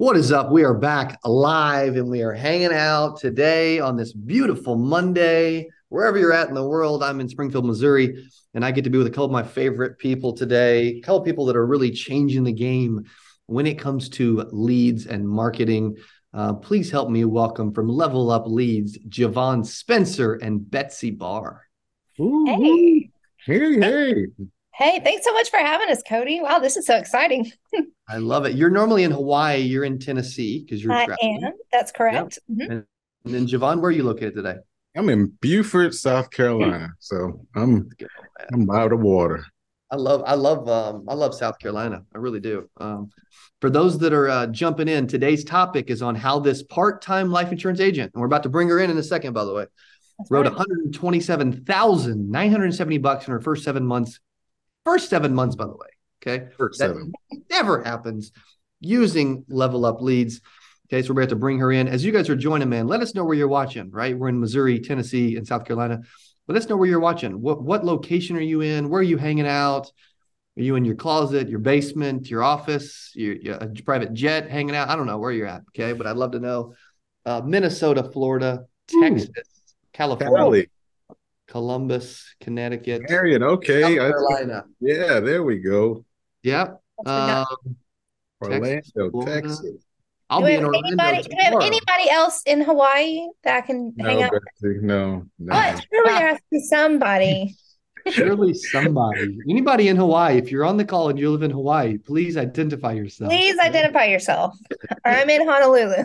What is up? We are back live and we are hanging out today on this beautiful Monday. Wherever you're at in the world, I'm in Springfield, Missouri, and I get to be with a couple of my favorite people today, a couple of people that are really changing the game when it comes to leads and marketing. Uh, please help me welcome from Level Up Leads, Ja'Vaughn Spencer and Betsy Barr. Ooh, Hey. hey, hey. Hey, thanks so much for having us, Cody. Wow, this is so exciting. I love it. You're normally in Hawaii. You're in Tennessee because you're I traveling. am. That's correct. Mhm. And, and then Ja'Vaughn, where are you located today? I'm in Beaufort, South Carolina, so I'm I'm by the water. I love, I love, um, I love South Carolina. I really do. Um, for those that are uh, jumping in, today's topic is on how this part-time life insurance agent, and we're about to bring her in in a second, by the way, That's wrote right. 127,970 bucks in her first seven months. First seven months, by the way. Okay. First That seven. never happens using level up leads. Okay. So we're about to bring her in. As you guys are joining, man, let us know where you're watching, right? We're in Missouri, Tennessee, and South Carolina. But let us know where you're watching. What what location are you in? Where are you hanging out? Are you in your closet, your basement, your office, your, your private jet hanging out? I don't know where you're at. Okay. But I'd love to know. Uh, Minnesota, Florida, Ooh. Texas, California, Cali, Columbus, Connecticut, Marion. South Okay, I- yeah, there we go. Yep. That's Um, Orlando, Texas, Texas. I'll do be we in have Orlando anybody, do we have anybody else in Hawaii that I can hang No, out? Betsy, no, no. What? Surely there has to be somebody. Surely somebody, anybody in Hawaii, if you're on the call and you live in Hawaii, please identify yourself. Please identify yourself. I'm in Honolulu.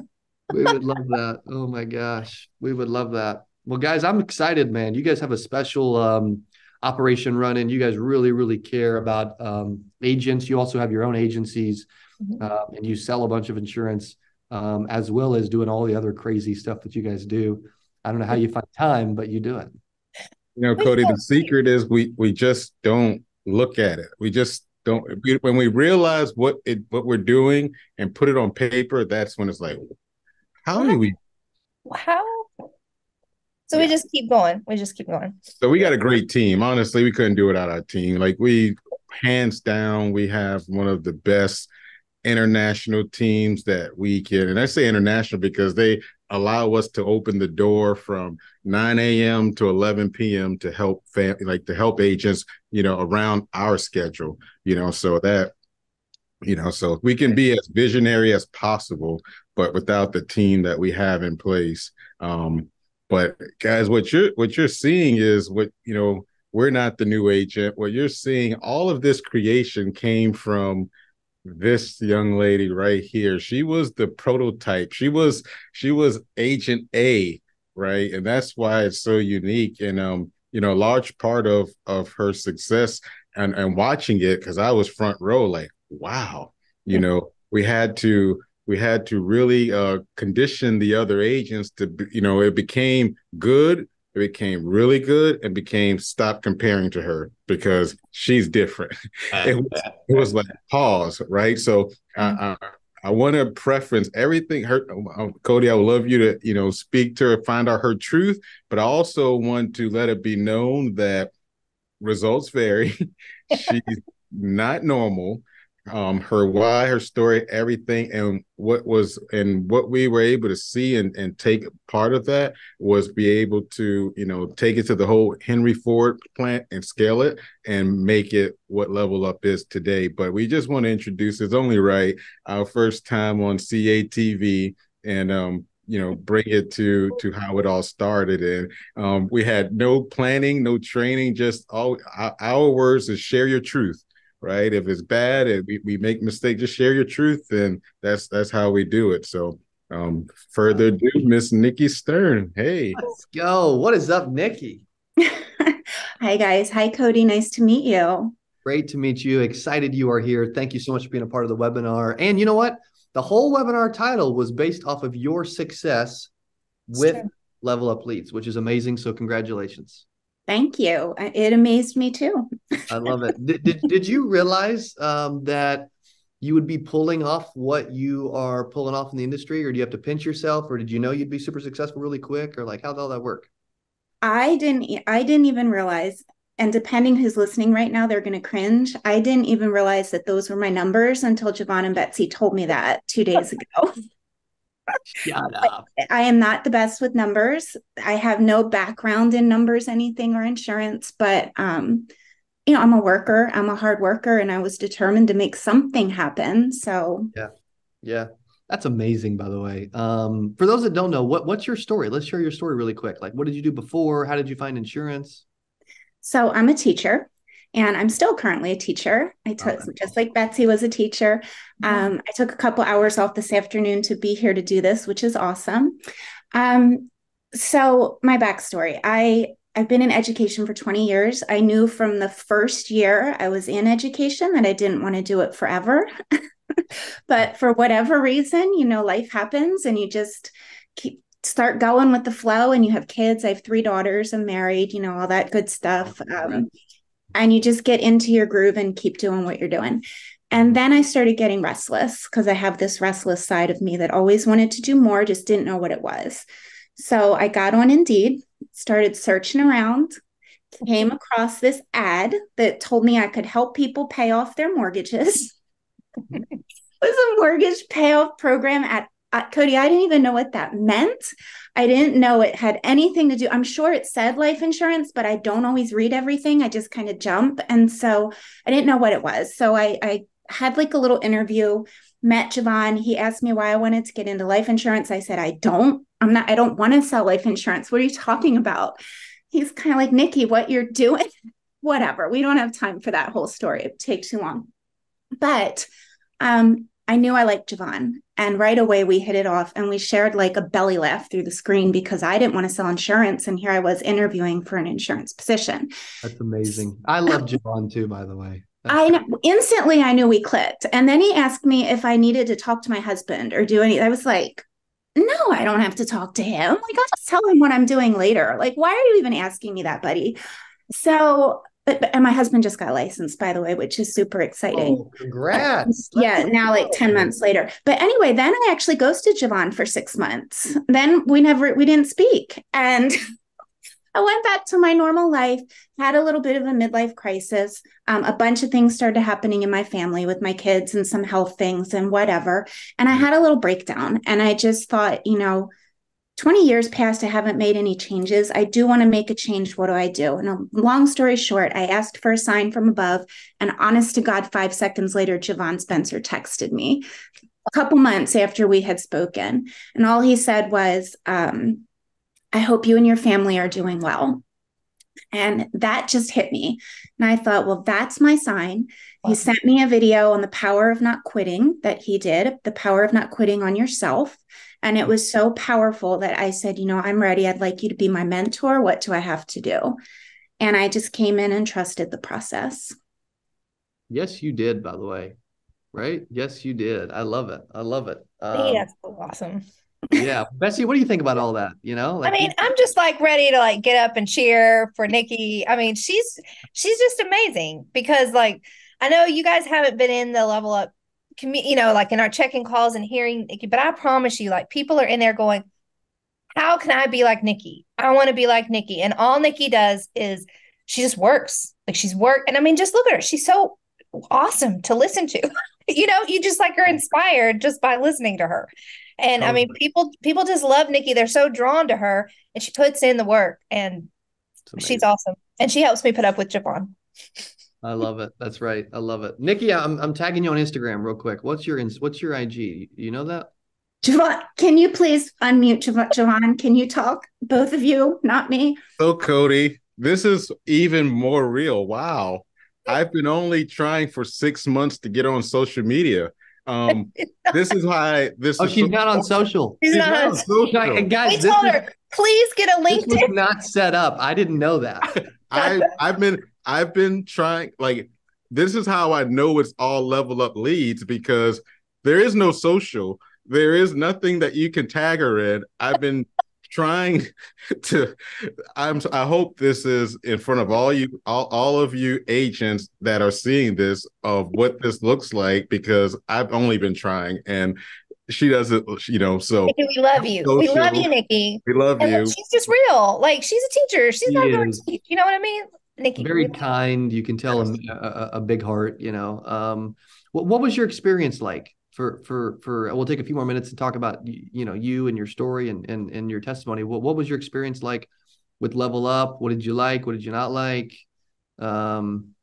We would love that. Oh my gosh, we would love that. Well, guys, I'm excited, man. You guys have a special um, operation running. You guys really, really care about um, agents. You also have your own agencies, Mhm. uh, and you sell a bunch of insurance, um, as well as doing all the other crazy stuff that you guys do. I don't know how you find time, but you do it. You know, Cody, the secret is we we just don't look at it. We just don't. When we realize what it what we're doing and put it on paper, that's when it's like, how do we? How? So we just keep going. We just keep going. So we got a great team. Honestly, we couldn't do it without our team. Like we, hands down, we have one of the best international teams that we can. And I say international because they allow us to open the door from 9 a.m. to 11 p.m. to help fam- like to help agents, you know, around our schedule. You know, so that you know, so we can be as visionary as possible, but without the team that we have in place. Um, but guys, what you're what you're seeing is what you know. We're not the new agent. What you're seeing, all of this creation came from this young lady right here. She was the prototype. She was she was Agent A, right? And that's why it's so unique. And um, you know, a large part of of her success and and watching it because I was front row, like, wow, you know, we had to we had to really uh condition the other agents to be, you know it became good it became really good and became stop comparing to her because she's different. It was, it was like pause right? So i i, I want to preference everything her uh, cody i would love you to you know speak to her find out her truth but i also want to let it be known that results vary. She's not normal um her why her story everything and what was and what we were able to see and and take part of that was be able to you know take it to the whole henry ford plant and scale it and make it what level up is today. But we just want to introduce it's only right our first time on catv and um you know bring it to to how it all started. And um we had no planning no training just all our, our words is share your truth right? If it's bad and we, we make mistakes, just share your truth, and that's that's how we do it. So um further ado, Miss Nikki Stern. Hey. Let's go. What is up, Nikki? Hi, guys. Hi, Cody. Nice to meet you. Great to meet you. Excited you are here. Thank you so much for being a part of the webinar. And you know what? The whole webinar title was based off of your success with Sure. Level Up Leads, which is amazing. So congratulations. Thank you. It amazed me too. I love it. did, did, did you realize um, that you would be pulling off what you are pulling off in the industry, or do you have to pinch yourself, or did you know you'd be super successful really quick, or like how did all that work? I didn't. I didn't even realize and depending who's listening right now, they're going to cringe. I didn't even realize that those were my numbers until Ja'Vaughn and Betsy told me that two days ago. Shut up. I am not the best with numbers. I have no background in numbers, anything or insurance, but um, you know, I'm a worker, I'm a hard worker, and I was determined to make something happen. So yeah, yeah. That's amazing, by the way. Um, for those that don't know, what what's your story? Let's share your story really quick. Like, what did you do before? How did you find insurance? So I'm a teacher and I'm still currently a teacher. I took right. just like Betsy was a teacher. Mm-hmm. Um, I took a couple hours off this afternoon to be here to do this, which is awesome. Um, so my backstory: I I've been in education for 20 years. I knew from the first year I was in education that I didn't want to do it forever. but for whatever reason, you know, life happens and you just keep start going with the flow and you have kids. I have three daughters, I'm married, you know, all that good stuff. Um, and you just get into your groove and keep doing what you're doing. And then I started getting restless because I have this restless side of me that always wanted to do more, just didn't know what it was. So I got on Indeed, started searching around, came across this ad that told me I could help people pay off their mortgages. it was a mortgage payoff program at uh, Cody, I didn't even know what that meant. I didn't know it had anything to do. I'm sure it said life insurance, but I don't always read everything. I just kind of jump. And so I didn't know what it was. So I, I had like a little interview, met Ja'Vaughn. He asked me why I wanted to get into life insurance. I said, I don't, I'm not, I don't want to sell life insurance. What are you talking about? He's kind of like, Nikki, what you're doing, whatever. We don't have time for that whole story. It takes too long. But um, I knew I liked Ja'Vaughn. And right away we hit it off and we shared like a belly laugh through the screen because I didn't want to sell insurance. And here I was interviewing for an insurance position. That's amazing. I love Ja'Vaughn too, by the way. I know, instantly I knew we clicked. And then he asked me if I needed to talk to my husband or do any. I was like, no, I don't have to talk to him. Like, I'll just tell him what I'm doing later. Like, why are you even asking me that, buddy? So and my husband just got licensed, by the way, which is super exciting. Oh, congrats. yeah, now like 10 months later. But anyway, then I actually ghosted Ja'Vaughn for six months. Then we never, we didn't speak. And I went back to my normal life, had a little bit of a midlife crisis. Um, a bunch of things started happening in my family with my kids and some health things and whatever. And I had a little breakdown. And I just thought, you know, 20 years passed, I haven't made any changes. I do want to make a change. What do I do? And a long story short, I asked for a sign from above. And honest to God, five seconds later, Ja'Vaughn Spencer texted me a couple months after we had spoken. And all he said was, um, I hope you and your family are doing well. And that just hit me. And I thought, well, that's my sign. He sent me a video on the power of not quitting that he did, the power of not quitting on yourself. And it was so powerful that I said, you know, I'm ready. I'd like you to be my mentor. What do I have to do? And I just came in and trusted the process. Yes, you did, by the way. Right? Yes, you did. I love it. I love it. Um, that's so awesome. yeah. Betsy, what do you think about all that? You know, like, I mean, I'm just like ready to like get up and cheer for Nikki. I mean, she's she's just amazing because like I know you guys haven't been in the level up you know, like in our checking calls and hearing, but I promise you, like people are in there going, how can I be like Nikki? I want to be like Nikki. And all Nikki does is she just works. Like she's work. And I mean, just look at her. She's so awesome to listen to. you know, you just like are inspired just by listening to her. And I mean, people people just love Nikki. They're so drawn to her and she puts in the work and she's awesome. And she helps me put up with Ja'Vaughn. I love it. That's right. I love it. Nikki, I'm I'm tagging you on Instagram real quick. What's your what's your IG? You know that? Ja'Vaughn, can you please unmute Ja'Vaughn? Can you talk? Both of you, not me. So Cody, this is even more real. Wow. I've been only trying for six months to get on social media. Um, this is why this. Oh, she's so not on social. She's, she's not, not, on social. And guys, we told her, please get a LinkedIn. This was not set up. I didn't know that. I I've been I've been trying like this is how I know it's all level up leads because there is no social. There is nothing that you can tag her in. I've been trying to I'm I hope this is in front of all you all, all of you agents that are seeing this of what this looks like because I've only been trying and she doesn't you know so. We love you. Social. we love you nikki. We love and you. she's just real. Like she's a teacher. She's she not going to teach. You know what i mean Nikki, very kind. You can tell a, a, a big heart. You know, um, what what was your experience like? For for for we'll take a few more minutes to talk about you know you and your story and and and your testimony. What what was your experience like with Level Up? What did you like? What did you not like? Um,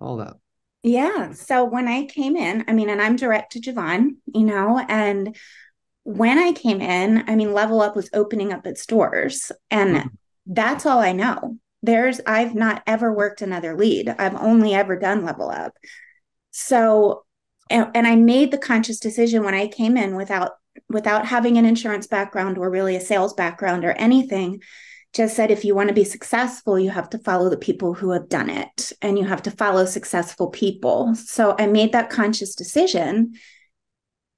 all that. Yeah. So when I came in, I mean, and I'm direct to Ja'Vaughn, you know, and when I came in, I mean, Level Up was opening up its doors, and mm-hmm. that's all I know. There's, I've not ever worked another lead. I've only ever done Level Up. So, and, and I made the conscious decision when I came in without without having an insurance background or really a sales background or anything just said if you want to be successful, you have to follow the people who have done it and you have to follow successful people. So I made that conscious decision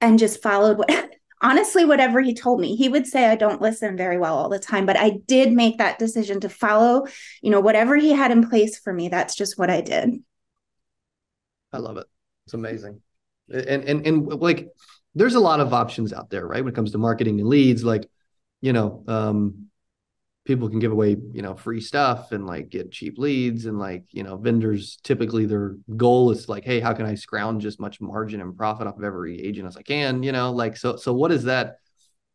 and just followed what honestly whatever he told me. He would say I don't listen very well all the time, but I did make that decision to follow, you know, whatever he had in place for me. That's just what I did. I love it. It's amazing. And and and like there's a lot of options out there, right? When it comes to marketing and leads, like, you know, um, people can give away you know free stuff and like get cheap leads and like you know vendors typically their goal is like hey how can i scrounge as much margin and profit off of every agent as i can? You know like so so what is that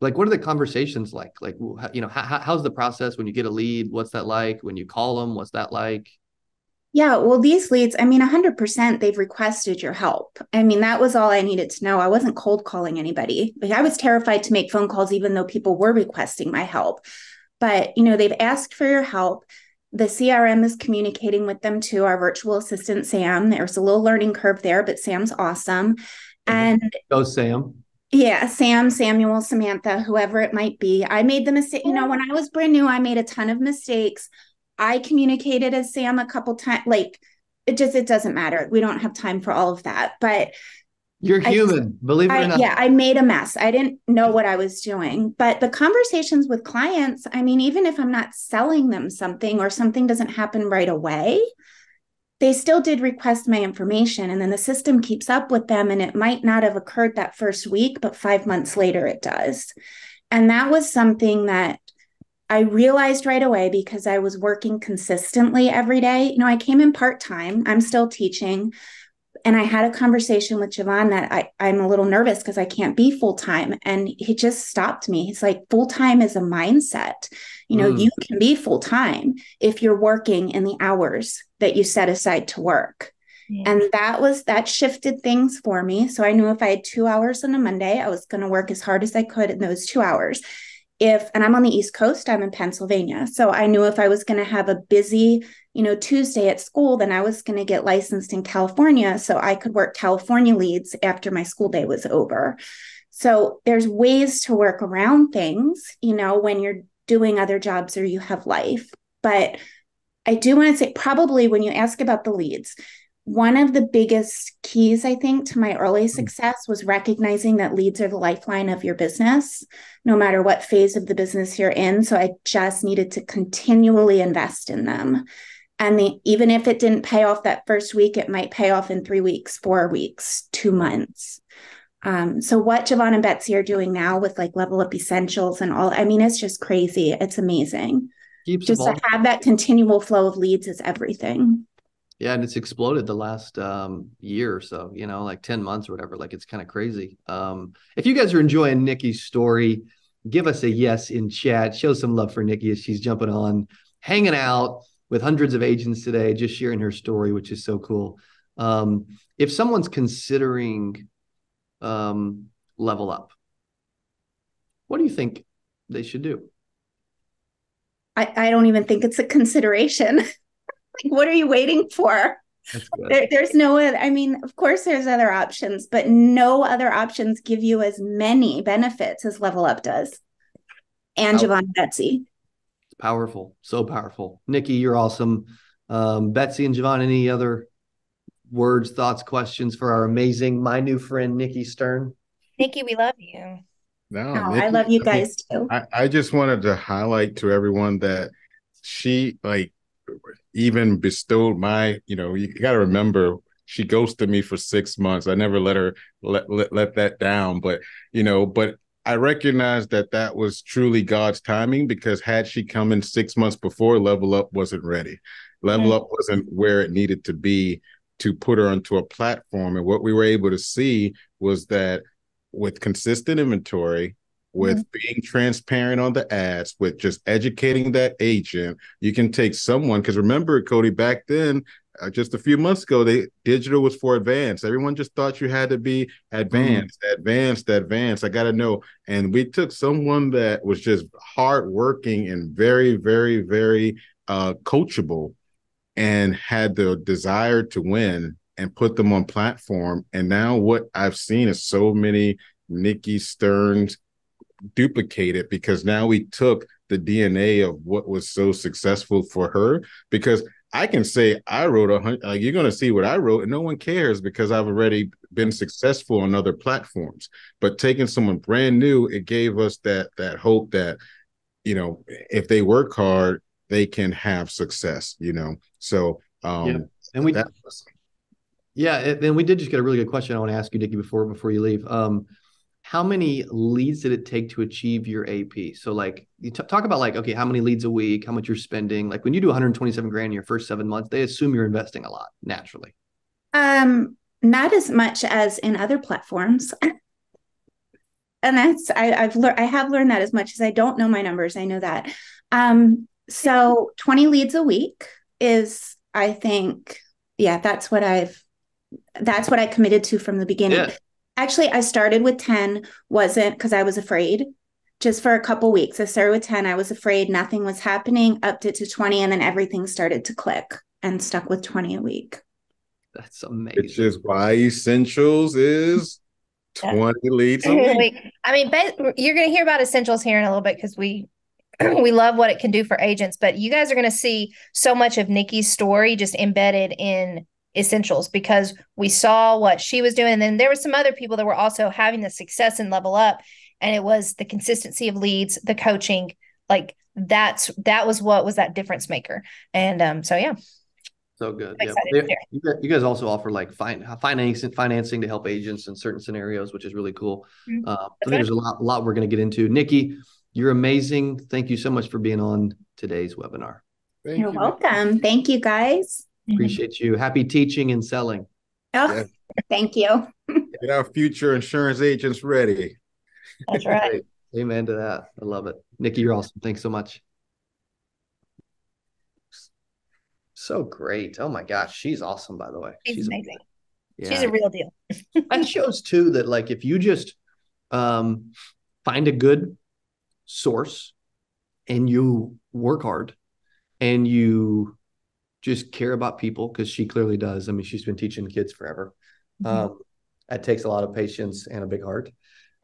like what are the conversations like? Like you know how, how's the process when you get a lead? What's that like? When you call them what's that like? Yeah well these leads i mean 100% they've requested your help. I mean that was all i needed to know. I wasn't cold calling anybody. Like i was terrified to make phone calls even though people were requesting my help but you know they've asked for your help. The crm is communicating with them too our virtual assistant sam. There's a little learning curve there but sam's awesome. Mm-hmm. And go sam. Yeah sam samuel samantha whoever it might be. I made the mistake you know when i was brand new i made a ton of mistakes. I communicated as sam a couple times like it just it doesn't matter. We don't have time for all of that. But you're human, believe it I, or not. Yeah, I made a mess. I didn't know what I was doing. But the conversations with clients, I mean, even if I'm not selling them something or something doesn't happen right away, they still did request my information. And then the system keeps up with them. And it might not have occurred that first week, but five months later it does. And that was something that I realized right away because I was working consistently every day. You know, I came in part time, I'm still teaching and I had a conversation with Ja'Vaughn that I, I'm a little nervous because I can't be full time. And he just stopped me. He's like, full time is a mindset. You know, mm. you can be full time if you're working in the hours that you set aside to work. Yeah. And that was that shifted things for me. So I knew if I had two hours on a Monday, I was going to work as hard as I could in those two hours. If, and I'm on the East Coast, I'm in Pennsylvania. So I knew if I was going to have a busy you know, Tuesday at school, then I was going to get licensed in California so I could work California leads after my school day was over. So there's ways to work around things, you know, when you're doing other jobs or you have life. But I do want to say, probably when you ask about the leads, one of the biggest keys, I think, to my early hmm. success was recognizing that leads are the lifeline of your business, no matter what phase of the business you're in. So I just needed to continually invest in them and the, even if it didn't pay off that first week, it might pay off in three weeks, four weeks, two months. Um, so what Ja'Vaughn and Betsy are doing now with like level up essentials and all, I mean, it's just crazy. It's amazing. Keeps just evolving. to have that continual flow of leads is everything. Yeah, and it's exploded the last um, year or so, you know, like 10 months or whatever. Like it's kind of crazy. Um, if you guys are enjoying Nikki's story, give us a yes in chat. Show some love for Nikki as she's jumping on, hanging out with hundreds of agents today, just sharing her story, which is so cool. Um, if someone's considering um, level up, what do you think they should do? I, I don't even think it's a consideration. Like, what are you waiting for? There, there's no other, I mean, of course, there's other options, but no other options give you as many benefits as Level Up does. And Ja'Vaughn Betsy powerful, so powerful. Nikki, you're awesome. Um, Betsy and Ja'Vaughn, any other words, thoughts, questions for our amazing, my new friend, Nikki Stern? Nikki, we love you. No, oh, Nikki, I love you guys too. I, I just wanted to highlight to everyone that she like even bestowed my, you know, you got to remember she ghosted me for six months. I never let her let, let let that down, but you know, but I recognize that that was truly God's timing because had she come in six months before, Level Up wasn't ready. Level Up wasn't where it needed to be to put her onto a platform. And what we were able to see was that with consistent inventory, with mm-hmm. being transparent on the ads, with just educating that agent, you can take someone. Because remember, Cody, back then, just a few months ago, they digital was for advanced. Everyone just thought you had to be advanced, mm-hmm. advanced, advanced. I got to know. And we took someone that was just hardworking and very, very, very uh, coachable, and had the desire to win and put them on platform. And now what I've seen is so many Nikki Sterns duplicated because now we took the DNA of what was so successful for her because I can say I wrote a hundred, like you're going to see what I wrote, and no one cares because I've already been successful on other platforms. But taking someone brand new, it gave us that that hope that you know if they work hard, they can have success. You know, so um, yeah. and we, yeah, and we did just get a really good question. I want to ask you, Nikki, before before you leave. Um, how many leads did it take to achieve your AP? So like you t- talk about like, okay, how many leads a week, how much you're spending. Like when you do 127 grand in your first seven months, they assume you're investing a lot naturally. Um, not as much as in other platforms. and that's I, I've learned I have learned that as much as I don't know my numbers. I know that. Um, so 20 leads a week is I think, yeah, that's what I've that's what I committed to from the beginning. Yeah actually i started with 10 wasn't because i was afraid. Just for a couple weeks i started with 10 i was afraid nothing was happening upped it to 20 and then everything started to click and stuck with 20 a week. That's amazing. which is why essentials is 20 leads a week. i mean you're going to hear about essentials here in a little bit because we we love what it can do for agents but you guys are going to see so much of nikki's story just embedded in essentials because we saw what she was doing. And then there were some other people that were also having the success and level up. And it was the consistency of leads the coaching like that's that was what was that difference maker. And um so yeah. So good. Yeah. you, guys, you guys also offer like fin- financing financing to help agents in certain scenarios which is really cool. Mm-hmm. uh, I think there's a lot, a lot we're going to get into. Nikki you're amazing. Thank you so much for being on today's webinar. Thank you're you. welcome. Thank you guys. Appreciate you. Happy teaching and selling. Oh, yeah. thank you. Get our future insurance agents ready. That's right. Amen to that. I love it. Nikki, you're awesome. Thanks so much. So great. Oh my gosh. She's awesome, by the way. She's, she's amazing. Yeah. She's a real deal. that shows too that like if you just um find a good source and you work hard and you just care about people because she clearly does. I mean, she's been teaching kids forever. Mm-hmm. Um, that takes a lot of patience and a big heart.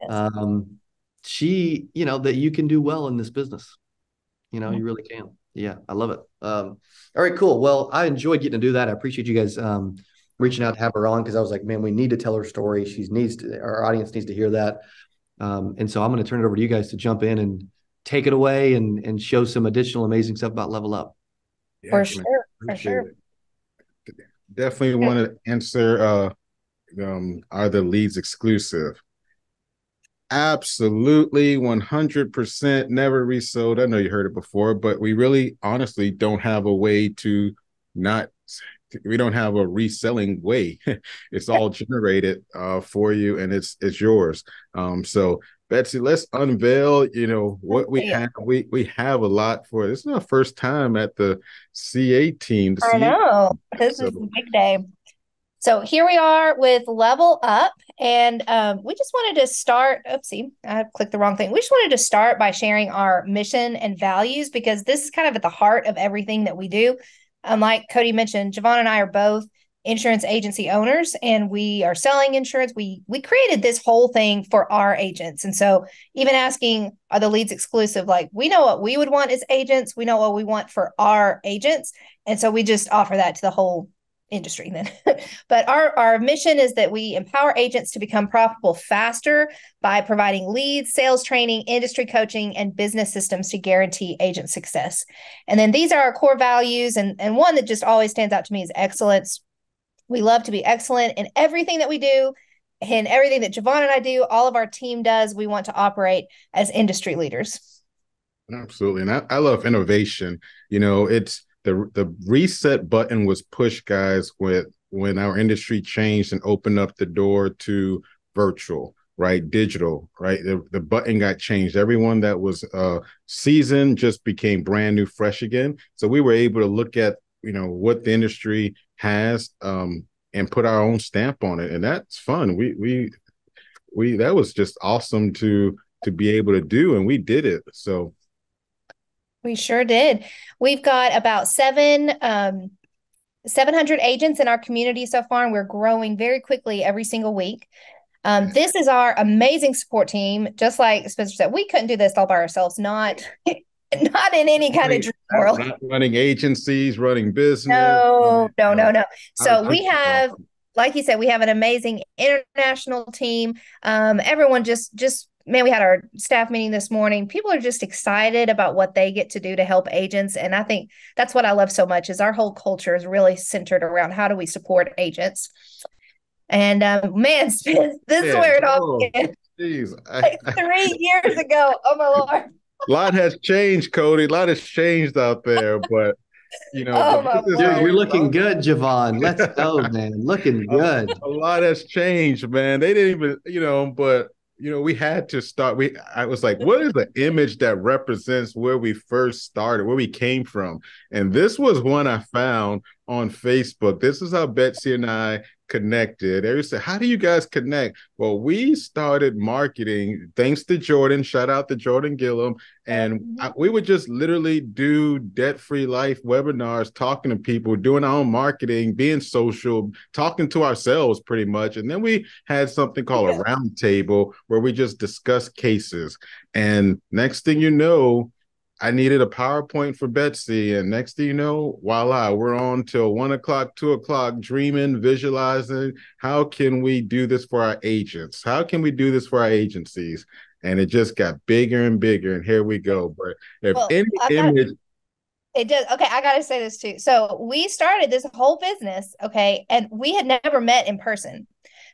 Yes. Um, she, you know, that you can do well in this business. You know, mm-hmm. you really can. Yeah, I love it. Um, all right, cool. Well, I enjoyed getting to do that. I appreciate you guys um, reaching out to have her on because I was like, man, we need to tell her story. She needs to, our audience needs to hear that. Um, and so I'm going to turn it over to you guys to jump in and take it away and and show some additional amazing stuff about Level Up. Yeah, For sure for sure. It. Definitely want to answer uh um are the leads exclusive? Absolutely 100% never resold. I know you heard it before, but we really honestly don't have a way to not we don't have a reselling way. it's all generated uh, for you and it's it's yours. Um, so Betsy, let's unveil, you know, what we have. We we have a lot for this is our first time at the CA team. The I CA know. Team. This so. is a big day. So here we are with Level Up. And um, we just wanted to start. Oopsie, I clicked the wrong thing. We just wanted to start by sharing our mission and values because this is kind of at the heart of everything that we do. Um, like Cody mentioned, Ja'Vaughn and I are both insurance agency owners and we are selling insurance. We we created this whole thing for our agents. And so even asking are the leads exclusive? Like we know what we would want as agents. We know what we want for our agents. And so we just offer that to the whole industry then. But our our mission is that we empower agents to become profitable faster by providing leads sales training industry coaching and business systems to guarantee agent success. And then these are our core values. And and one that just always stands out to me is excellence we love to be excellent in everything that we do and everything that Ja'Vaughn and I do, all of our team does. We want to operate as industry leaders. Absolutely. And I, I love innovation. You know, it's the the reset button was pushed, guys, with when our industry changed and opened up the door to virtual right digital right the, the button got changed everyone that was uh seasoned just became brand new fresh again so we were able to look at you know what the industry has um and put our own stamp on it. And that's fun. We we we that was just awesome to to be able to do and we did it. So we sure did. We've got about seven um 700 agents in our community so far and we're growing very quickly every single week. Um, this is our amazing support team. Just like Spencer said, we couldn't do this all by ourselves. Not, not in any kind of dream world. Not running agencies, running business. No, no, no, no. So we have, like you said, we have an amazing international team. Um, everyone just, just man, we had our staff meeting this morning. People are just excited about what they get to do to help agents, and I think that's what I love so much. Is our whole culture is really centered around how do we support agents. And um, man, this is where it all began. Jeez, like three years ago. Oh my lord. A lot has changed, Cody. A lot has changed out there, but you know, oh dude, you're looking good, Ja'Vaughn. Let's go, man. Looking good. A, a lot has changed, man. They didn't even, you know, but you know, we had to start. We I was like, what is the image that represents where we first started, where we came from? And this was one I found on Facebook. This is how Betsy and I connected. They said, How do you guys connect? Well, we started marketing thanks to Jordan. Shout out to Jordan Gillum. And mm-hmm. I, we would just literally do debt free life webinars, talking to people, doing our own marketing, being social, talking to ourselves pretty much. And then we had something called a roundtable where we just discuss cases. And next thing you know, I needed a PowerPoint for Betsy, and next thing you know, voila, we're on till one o'clock, two o'clock, dreaming, visualizing. How can we do this for our agents? How can we do this for our agencies? And it just got bigger and bigger, and here we go. But if well, any image, it does. Okay, I gotta say this too. So we started this whole business, okay, and we had never met in person.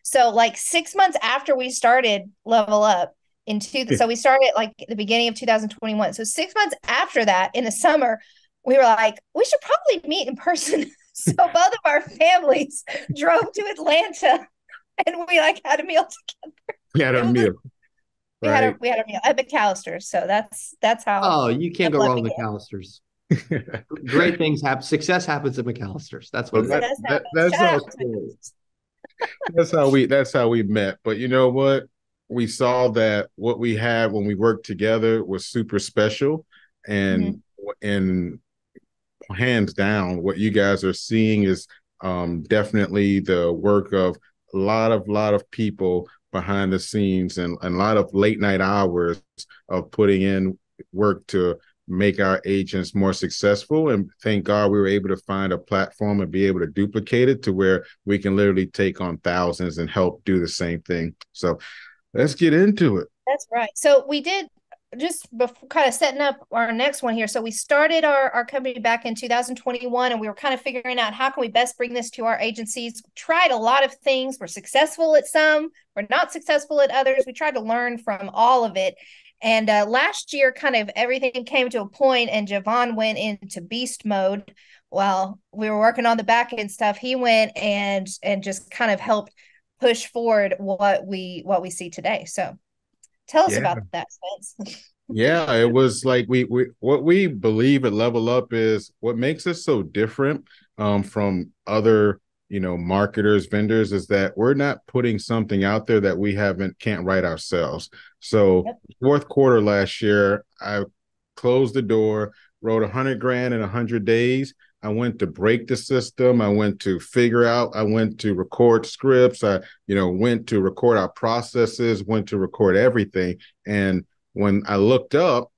So like six months after we started Level Up, in two so we started like the beginning of 2021 so six months after that in the summer we were like we should probably meet in person. So both of our families drove to atlanta and we like had a meal together. We had a meal. We right. had a we had a meal at McAlister's so that's that's how oh you can't go wrong with McAlister's. Great things happen success happens at McAlister's. That's what that, that, that's how that's how we that's how we met. But you know what we saw that what we had when we worked together was super special and mm-hmm. and hands down what you guys are seeing is um, definitely the work of a lot of lot of people behind the scenes and, and a lot of late night hours of putting in work to make our agents more successful and thank god we were able to find a platform and be able to duplicate it to where we can literally take on thousands and help do the same thing so Let's get into it. That's right. So we did just before kind of setting up our next one here. So we started our, our company back in 2021 and we were kind of figuring out how can we best bring this to our agencies. Tried a lot of things. We're successful at some, we're not successful at others. We tried to learn from all of it. And uh, last year, kind of everything came to a point, and Ja'Vaughn went into beast mode while we were working on the back end stuff. He went and and just kind of helped push forward what we what we see today. So tell us yeah. about that, Spence. yeah, it was like we we what we believe at Level Up is what makes us so different um, from other you know marketers vendors is that we're not putting something out there that we haven't can't write ourselves so yep. fourth quarter last year i closed the door wrote a hundred grand in a hundred days I went to break the system. I went to figure out. I went to record scripts. I, you know, went to record our processes. Went to record everything. And when I looked up,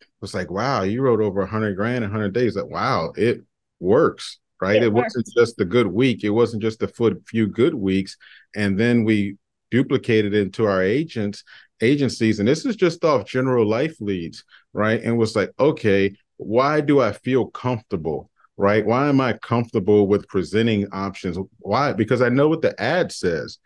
it was like, wow, you wrote over a hundred grand in hundred days. Like, wow, it works, right? It, it works. wasn't just a good week. It wasn't just a few good weeks. And then we duplicated into our agents agencies, and this is just off general life leads, right? And was like, okay, why do I feel comfortable? Right? Why am I comfortable with presenting options? Why? Because I know what the ad says.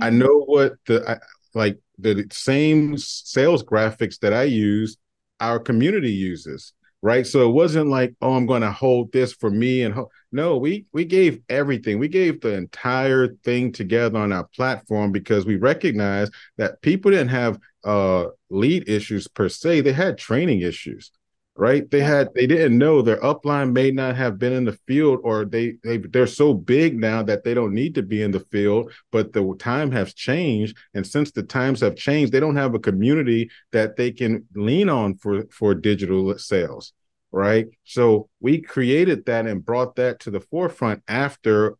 I mm-hmm. know what the I, like the same sales graphics that I use, our community uses, right? So it wasn't like, oh, I'm going to hold this for me and ho-. no, we we gave everything. We gave the entire thing together on our platform because we recognized that people didn't have uh lead issues per se; they had training issues right? They had they didn't know their upline may not have been in the field, or they they they're so big now that they don't need to be in the field. But the time has changed, and since the times have changed, they don't have a community that they can lean on for for digital sales, right? So we created that and brought that to the forefront after.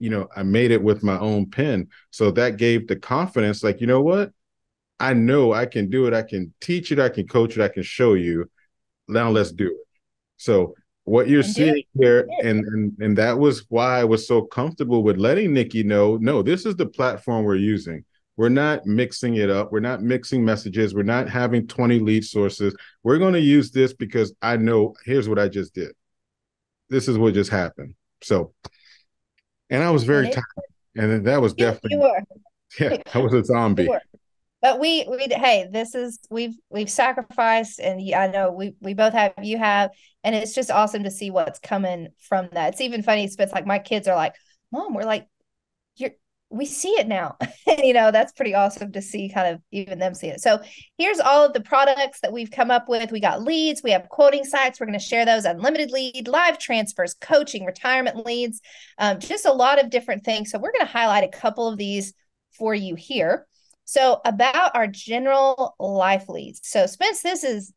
You know, I made it with my own pen. So that gave the confidence, like, you know what? I know I can do it. I can teach it. I can coach it. I can show you now let's do it. So what you're seeing here, and, and and that was why I was so comfortable with letting Nikki know, no, this is the platform we're using. We're not mixing it up. We're not mixing messages. We're not having 20 lead sources. We're going to use this because I know here's what I just did. This is what just happened. So, and I was very tired. And that was definitely, yeah, I was a zombie but we we hey this is we've we've sacrificed and i know we we both have you have and it's just awesome to see what's coming from that. It's even funny it's like my kids are like mom we're like you're we see it now. You know that's pretty awesome to see kind of even them see it. So here's all of the products that we've come up with. We got leads we have quoting sites. We're going to share those. Unlimited lead live transfers coaching retirement leads um, just a lot of different things. So we're going to highlight a couple of these for you here so about our general life leads. So Spence, this is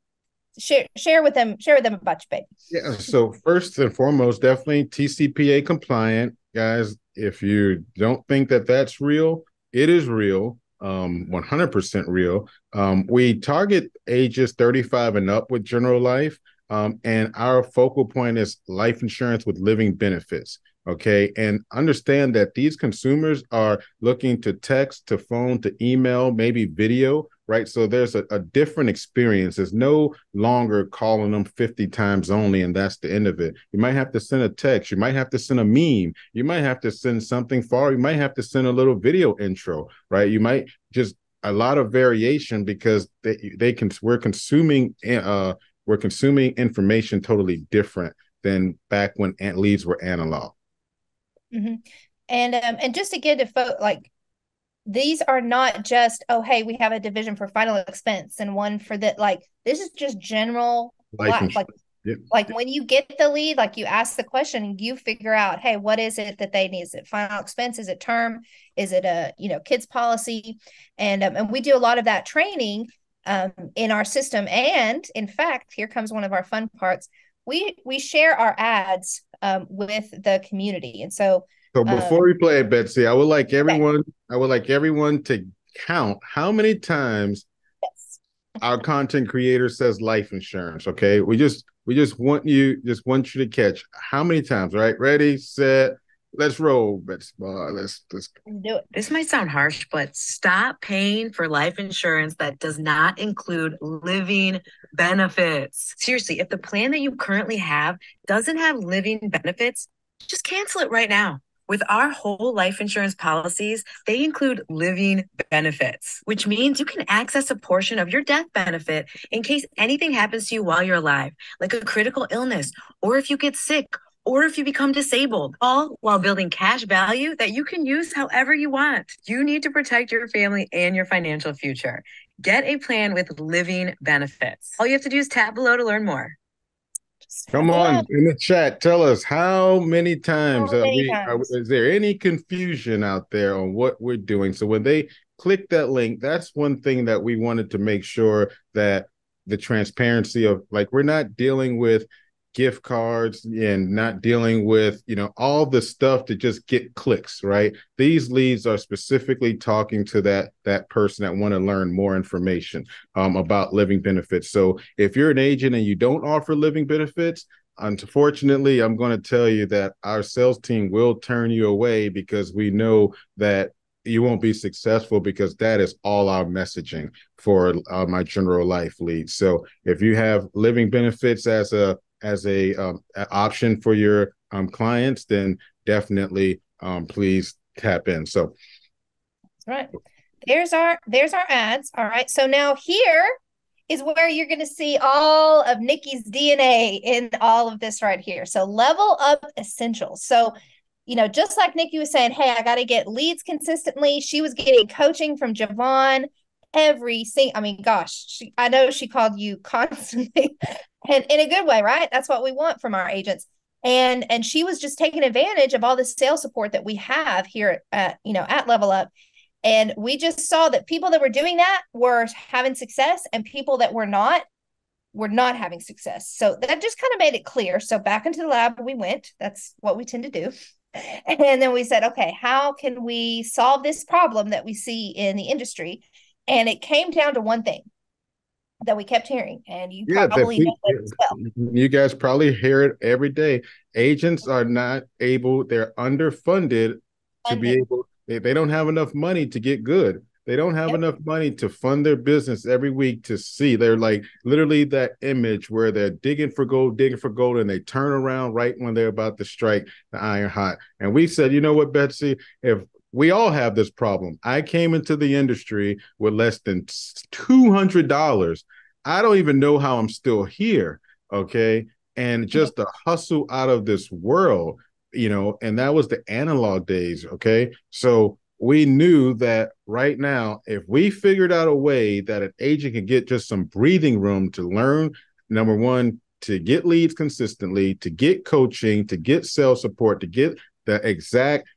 share share with them share with them about your baby. Yeah. So first and foremost, definitely TCPA compliant, guys. If you don't think that that's real, it is real. Um, 100% real. Um, we target ages 35 and up with general life. Um, and our focal point is life insurance with living benefits. Okay. And understand that these consumers are looking to text, to phone, to email, maybe video, right? So there's a, a, different experience. There's no longer calling them 50 times only, and that's the end of it. You might have to send a text. You might have to send a meme. You might have to send something far. You might have to send a little video intro, right? You might just a lot of variation because they, they can we're consuming uh we're consuming information totally different than back when leads were analog. Mm-hmm. And um, and just to get to fo- like these are not just oh hey we have a division for final expense and one for that like this is just general life, like yep. like when you get the lead like you ask the question and you figure out hey what is it that they need? Is it final expense? Is it term? Is it a you know kids policy? And um, and we do a lot of that training um, in our system. And in fact here comes one of our fun parts we we share our ads um, with the community. And so, so before uh, we play it, Betsy, I would like everyone, okay. I would like everyone to count how many times yes. our content creator says life insurance. Okay, we just we just want you just want you to catch how many times. Right, ready, set, let's roll, Betsy. Uh, let's let's do it. This might sound harsh, but stop paying for life insurance that does not include living benefits. Seriously, if the plan that you currently have doesn't have living benefits, just cancel it right now. With our whole life insurance policies, they include living benefits, which means you can access a portion of your death benefit in case anything happens to you while you're alive, like a critical illness, or if you get sick, or if you become disabled, all while building cash value that you can use however you want. You need to protect your family and your financial future. Get a plan with living benefits. All you have to do is tap below to learn more. Come on in the chat. Tell us how many times, how many we, times? Are, is there any confusion out there on what we're doing? So when they click that link, that's one thing that we wanted to make sure that the transparency of like we're not dealing with gift cards and not dealing with you know all the stuff to just get clicks right these leads are specifically talking to that that person that want to learn more information um, about living benefits so if you're an agent and you don't offer living benefits unfortunately i'm going to tell you that our sales team will turn you away because we know that you won't be successful because that is all our messaging for uh, my general life leads. So if you have living benefits as a as a, um, option for your um, clients, then definitely um, please tap in. So, that's right. There's our there's our ads. All right. So now here is where you're going to see all of Nikki's DNA in all of this right here. So, level up essentials. So, you know, just like Nikki was saying, hey, I got to get leads consistently. She was getting coaching from Ja'Vaughn every single, I mean, gosh, she, I know she called you constantly and in a good way, right? That's what we want from our agents. And and she was just taking advantage of all the sales support that we have here at, you know, at Level Up. And we just saw that people that were doing that were having success and people that were not were not having success. So that just kind of made it clear. So back into the lab we went. That's what we tend to do. And then we said, okay, how can we solve this problem that we see in the industry? And it came down to one thing that we kept hearing, and you yeah, probably know as well. You guys probably hear it every day. Agents are not able; they're underfunded to be able. They, they don't have enough money to get good. They don't have yep. enough money to fund their business every week to see. They're like literally that image where they're digging for gold, digging for gold, and they turn around right when they're about to strike the iron hot. And we said, you know what, Betsy, if we all have this problem. I came into the industry with less than $200. I don't even know how I'm still here. Okay. And just the hustle out of this world, you know, and that was the analog days. Okay. So we knew that right now, if we figured out a way that an agent can get just some breathing room to learn, number one, to get leads consistently, to get coaching, to get sales support, to get the exact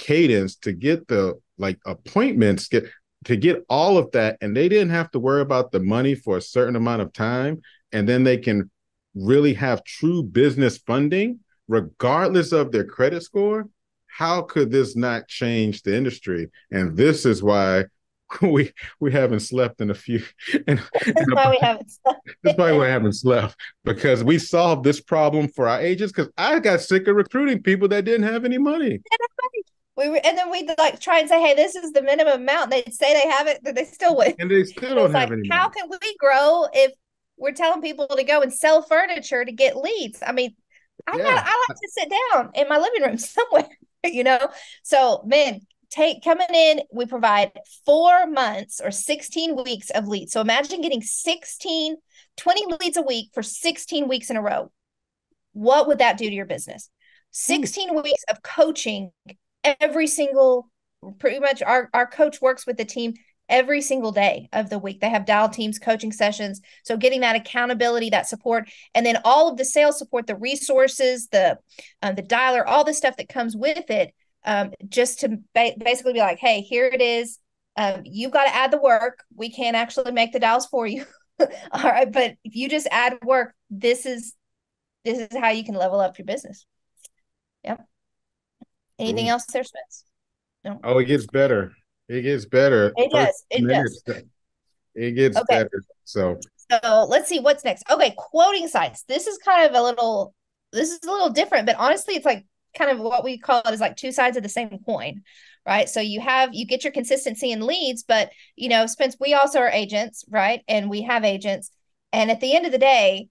cadence to get the like appointments get to get all of that and they didn't have to worry about the money for a certain amount of time and then they can really have true business funding regardless of their credit score how could this not change the industry? And this is why we we haven't slept in a few and, that's why we haven't slept. that's why we haven't slept because we solved this problem for our agents because i got sick of recruiting people that didn't have any money we were, and then we'd like try and say, "Hey, this is the minimum amount." They'd say they have it, but they still would. And they still don't have like, any. How can we grow if we're telling people to go and sell furniture to get leads? I mean, I yeah. got I like to sit down in my living room somewhere, you know. So, man, take coming in, we provide four months or 16 weeks of leads. So imagine getting 16, 20 leads a week for 16 weeks in a row. What would that do to your business? 16 Ooh. weeks of coaching every single pretty much our, our coach works with the team every single day of the week. They have dial teams, coaching sessions. So getting that accountability, that support, and then all of the sales support, the resources, the um, the dialer, all the stuff that comes with it, um, just to ba- basically be like, hey, here it is. Um, you've got to add the work. We can't actually make the dials for you. all right, but if you just add work, this is this is how you can level up your business. Yep. Anything mm. else there, Spence? No. Oh, it gets better. It gets better. It does. It does. It gets okay. better. So so let's see what's next. Okay, quoting sites. This is kind of a little this is a little different, but honestly, it's like kind of what we call it is like two sides of the same coin, right? So you have you get your consistency in leads, but you know, Spence, we also are agents, right? And we have agents. And at the end of the day,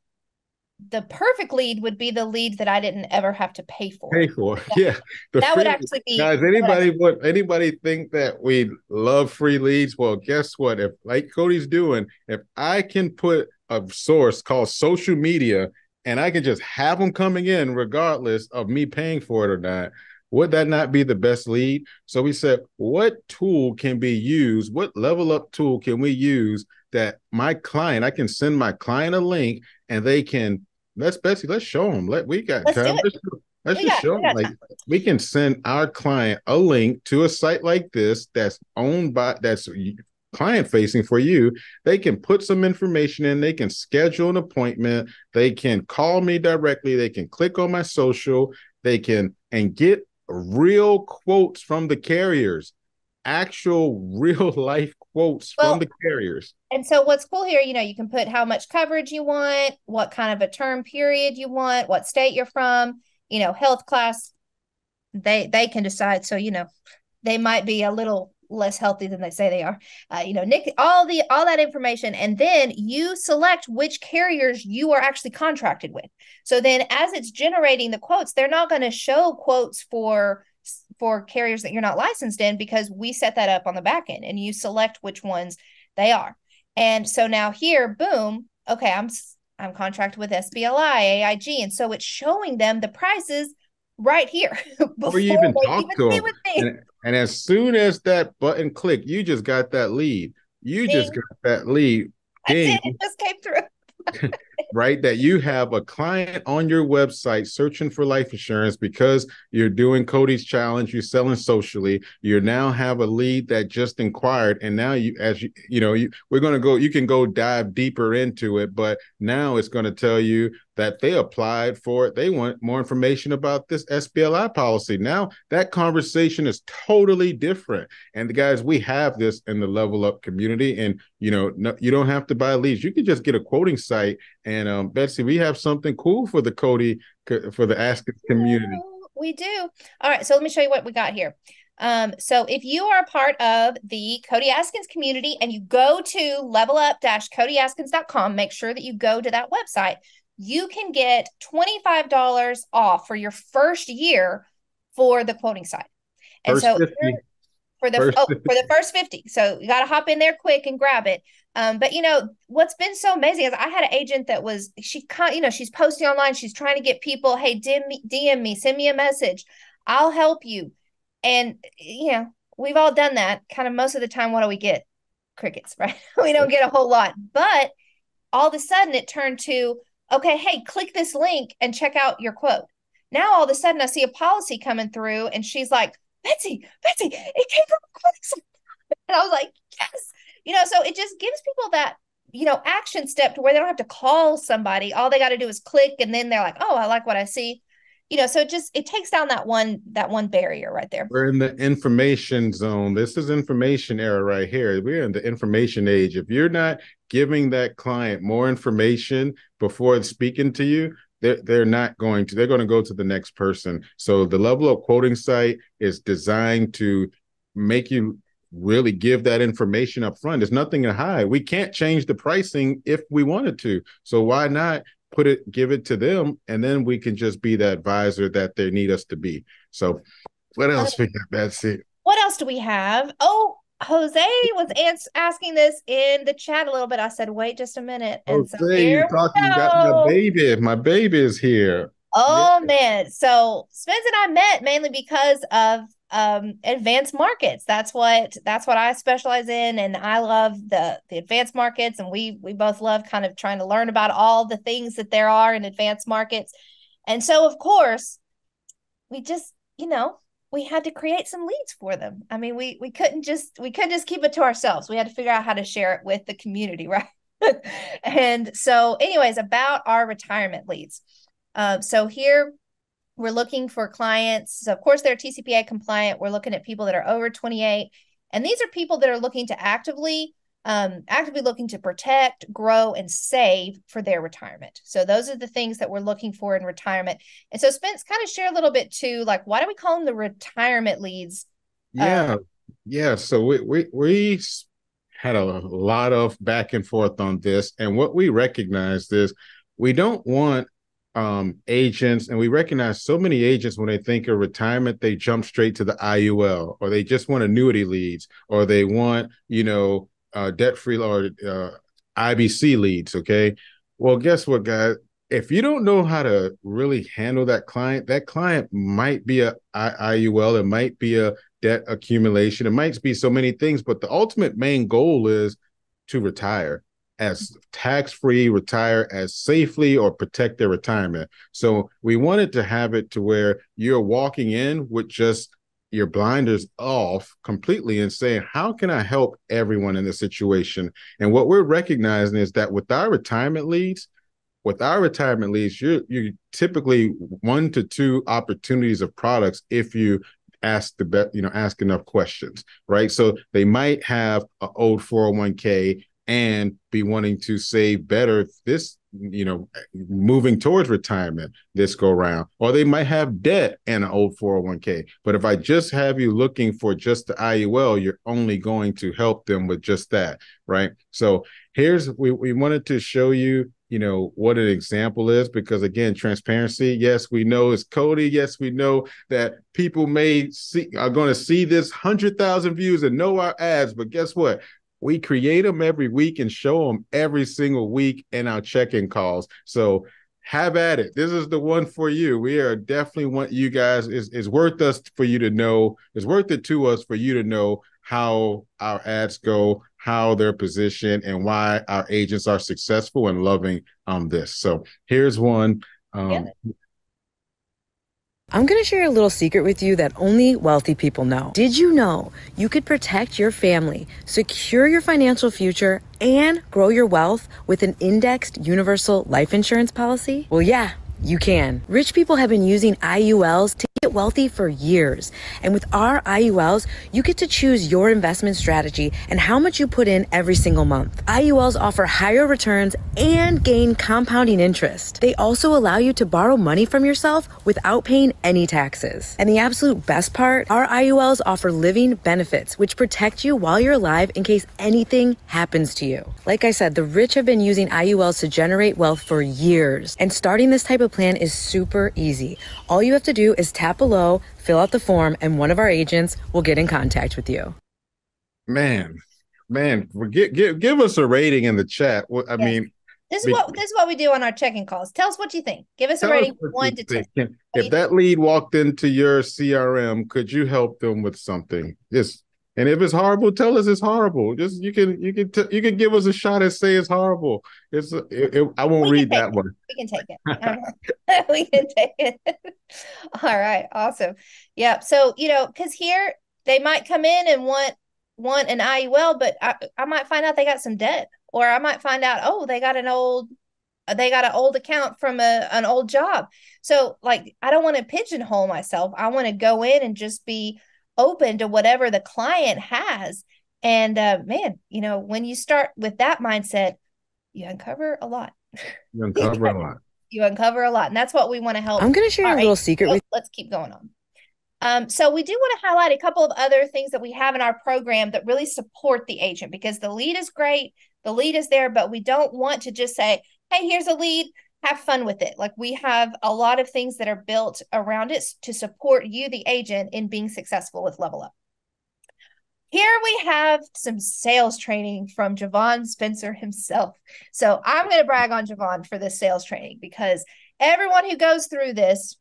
the perfect lead would be the lead that I didn't ever have to pay for. Pay for, that, yeah. The that free, would actually be. Guys, anybody would anybody think that we love free leads? Well, guess what? If like Cody's doing, if I can put a source called social media and I can just have them coming in regardless of me paying for it or not, would that not be the best lead? So we said, what tool can be used? What level up tool can we use that my client, I can send my client a link and they can let's Betsy, let's show them. Let we got let's time. Let's, let's just got, show them. Like we can send our client a link to a site like this that's owned by that's client facing for you. They can put some information in. They can schedule an appointment. They can call me directly. They can click on my social. They can and get real quotes from the carriers actual real life quotes well, from the carriers. And so what's cool here, you know, you can put how much coverage you want, what kind of a term period you want, what state you're from, you know, health class. They they can decide. So, you know, they might be a little less healthy than they say they are. Uh, you know, Nick, all the all that information, and then you select which carriers you are actually contracted with. So then, as it's generating the quotes, they're not going to show quotes for for carriers that you're not licensed in because we set that up on the back end and you select which ones they are. And so now here, boom, okay, I'm I'm contracted with SBLI, AIG, and so it's showing them the prices right here before you even talk even to them. And, and, as soon as that button click, you just got that lead. You Ding. just got that lead. Ding. It just came through. right? That you have a client on your website searching for life insurance because you're doing Cody's challenge, you're selling socially, you now have a lead that just inquired, and now you, as you, you know, you, we're going to go, you can go dive deeper into it, but now it's going to tell you that they applied for it. They want more information about this SBLI policy. Now that conversation is totally different. And the guys, we have this in the level up community, and you know, no, you don't have to buy leads. You can just get a quoting site and um, Betsy, we have something cool for the Cody for the Ask community. We do. All right, so let me show you what we got here. Um, so if you are a part of the Cody Askins community and you go to levelup-codyaskins.com, make sure that you go to that website. You can get $25 off for your first year for the quoting site. And first so 50 for the first oh, for the first 50. So you got to hop in there quick and grab it. Um, but you know what's been so amazing is I had an agent that was she you know she's posting online, she's trying to get people, hey, DM me, DM me, send me a message, I'll help you. And you know we've all done that. Kind of most of the time, what do we get? Crickets, right? we don't get a whole lot. But all of a sudden, it turned to okay, hey, click this link and check out your quote. Now all of a sudden, I see a policy coming through, and she's like Betsy, Betsy, it came from a clinic. And I was like, yes. You know, so it just gives people that, you know, action step to where they don't have to call somebody. All they got to do is click and then they're like, oh, I like what I see. You know, so it just it takes down that one that one barrier right there. We're in the information zone. This is information era right here. We're in the information age. If you're not giving that client more information before speaking to you, they're, they're not going to they're going to go to the next person so the level of quoting site is designed to make you really give that information up front there's nothing to hide we can't change the pricing if we wanted to so why not put it give it to them and then we can just be the advisor that they need us to be so what else we got that's it what else do we have oh Jose was ans- asking this in the chat a little bit. I said, "Wait just a minute." And Jose, so you talking? Got my baby. My baby is here. Oh yeah. man! So Spence and I met mainly because of um advanced markets. That's what that's what I specialize in, and I love the the advanced markets. And we we both love kind of trying to learn about all the things that there are in advanced markets. And so, of course, we just you know we had to create some leads for them. I mean, we we couldn't just we couldn't just keep it to ourselves. We had to figure out how to share it with the community, right? and so, anyways, about our retirement leads. Uh, so here we're looking for clients. So of course they're TCPA compliant. We're looking at people that are over 28, and these are people that are looking to actively um, actively looking to protect, grow, and save for their retirement. So those are the things that we're looking for in retirement. And so Spence, kind of share a little bit too, like why do we call them the retirement leads? Yeah, um, yeah. So we we we had a lot of back and forth on this, and what we recognized is we don't want um, agents, and we recognize so many agents when they think of retirement, they jump straight to the IUL, or they just want annuity leads, or they want you know uh, debt free or uh, IBC leads. Okay. Well, guess what, guys? If you don't know how to really handle that client, that client might be a IUL, it might be a debt accumulation, it might be so many things, but the ultimate main goal is to retire as tax free, retire as safely, or protect their retirement. So we wanted to have it to where you're walking in with just your blinders off completely and saying, How can I help everyone in this situation? And what we're recognizing is that with our retirement leads, with our retirement leads, you're you typically one to two opportunities of products if you ask the best, you know, ask enough questions, right? So they might have an old 401k and be wanting to save better this you know moving towards retirement this go around or they might have debt and an old 401k but if i just have you looking for just the iul you're only going to help them with just that right? So here's we, we wanted to show you you know what an example is because again transparency yes we know it's cody. Yes we know that people may see are going to see this 100000 views and know our ads. But guess what we create them every week and show them every single week in our check-in calls. So have at it. This is the one for you. We are definitely want you guys. Is is worth us for you to know. It's worth it to us for you to know how our ads go, how they're positioned, and why our agents are successful and loving um this. So here's one. Um. I'm going to share a little secret with you that only wealthy people know. Did you know you could protect your family, secure your financial future, and grow your wealth with an indexed universal life insurance policy? Well, yeah you can. Rich people have been using IULs to get wealthy for years. And with our IULs, you get to choose your investment strategy and how much you put in every single month. IULs offer higher returns and gain compounding interest. They also allow you to borrow money from yourself without paying any taxes. And the absolute best part, our IULs offer living benefits, which protect you while you're alive in case anything happens to you. Like I said, the rich have been using IULs to generate wealth for years. And starting this type of plan is super easy. All you have to do is tap below, fill out the form, and one of our agents will get in contact with you. Man, man, give give, give us a rating in the chat. I yes. mean, this is what this is what we do on our checking calls. Tell us what you think. Give us a rating one to ten. If that lead walked into your CRM, could you help them with something? Just and if it's horrible, tell us it's horrible. Just you can you can t- you can give us a shot and say it's horrible. It's it, it, I won't read that it. one. We can take it. we can take it. All right, awesome. Yeah. So you know, because here they might come in and want want an IUL, but I, I might find out they got some debt, or I might find out oh they got an old they got an old account from a an old job. So like I don't want to pigeonhole myself. I want to go in and just be open to whatever the client has. And uh, man, you know, when you start with that mindset, you uncover a lot. You uncover a lot. You uncover a lot. And that's what we want to help. I'm going to share All a right, little secret with Let's keep going on. Um, so we do want to highlight a couple of other things that we have in our program that really support the agent because the lead is great, the lead is there, but we don't want to just say, "Hey, here's a lead have fun with it. Like we have a lot of things that are built around it to support you, the agent, in being successful with Level Up. Here we have some sales training from Ja'Vaughn Spencer himself. So I'm going to brag on Ja'Vaughn for this sales training because everyone who goes through this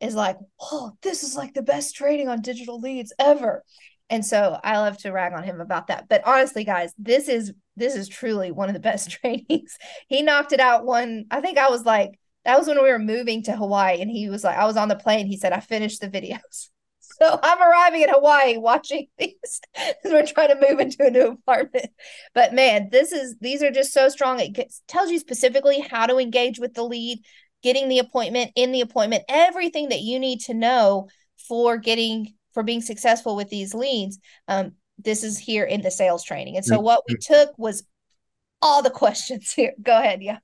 is like, oh, this is like the best training on digital leads ever. And so I love to rag on him about that. But honestly, guys, this is this is truly one of the best trainings. He knocked it out one. I think I was like, that was when we were moving to Hawaii, and he was like, I was on the plane. He said, I finished the videos. So I'm arriving in Hawaii watching these as we're trying to move into a new apartment. But man, this is these are just so strong. It gets, tells you specifically how to engage with the lead, getting the appointment, in the appointment, everything that you need to know for getting for being successful with these leads. Um, this is here in the sales training. And so mm-hmm. what we took was all the questions here. Go ahead. Yeah.